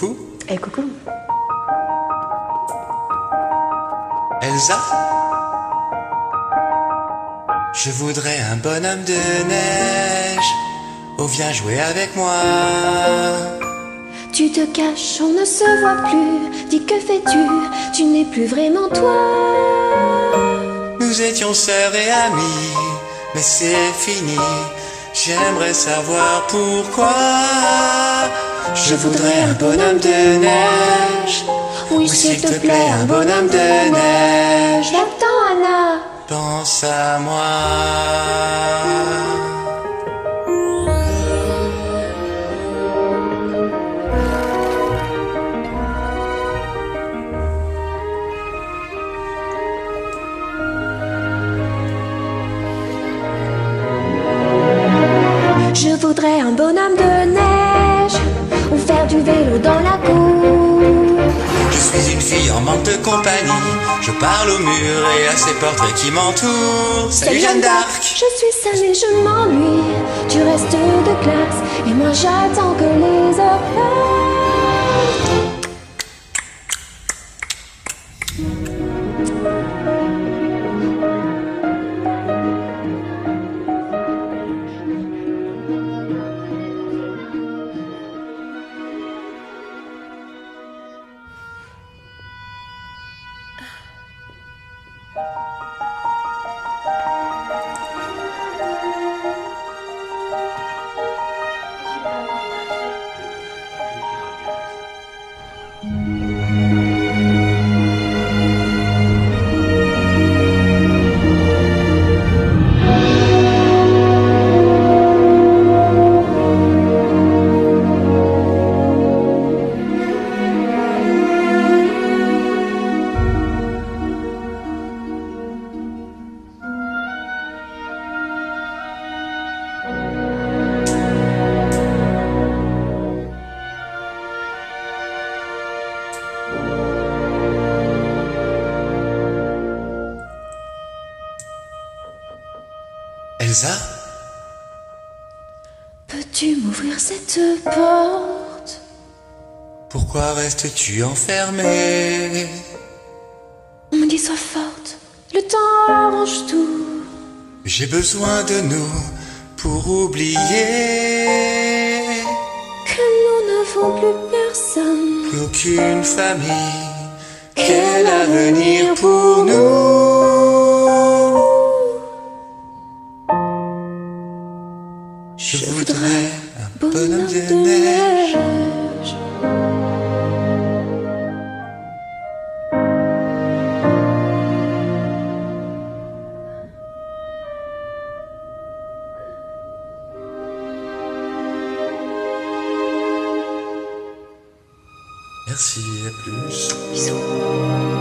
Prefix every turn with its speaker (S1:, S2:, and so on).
S1: Coucou
S2: Eh coucou.
S1: Elsa? Je voudrais un bonhomme de neige. Oh, viens jouer avec moi.
S2: Tu te caches, on ne se voit plus. Dis que fais-tu? Tu n'es plus vraiment toi.
S1: Nous étions sœurs et amis, mais c'est fini. J'aimerais savoir pourquoi. Je voudrais un bonhomme de neige.
S2: Oui, s'il te plaît, un bonhomme de neige. Attends, Anna.
S1: Pense à moi.
S2: Je voudrais un bonhomme de
S1: manque de compagnie. Je parle au mur et à ces portraits qui m'entourent. Salut Jeanne d'Arc
S2: Je suis seule et je m'ennuie. Tu restes de classe et moi j'attends que les heures passent.
S1: Música Elsa?
S2: Peux-tu m'ouvrir cette porte?
S1: Pourquoi restes-tu enfermée?
S2: On me dit sois forte, le temps arrange tout.
S1: J'ai besoin de nous pour oublier
S2: Que nous n'avons plus personne.
S1: plus aucune famille. Quel avenir pour nous? Voudrais un bonhomme de
S2: neige.
S1: Merci, à plus.
S2: Bisous.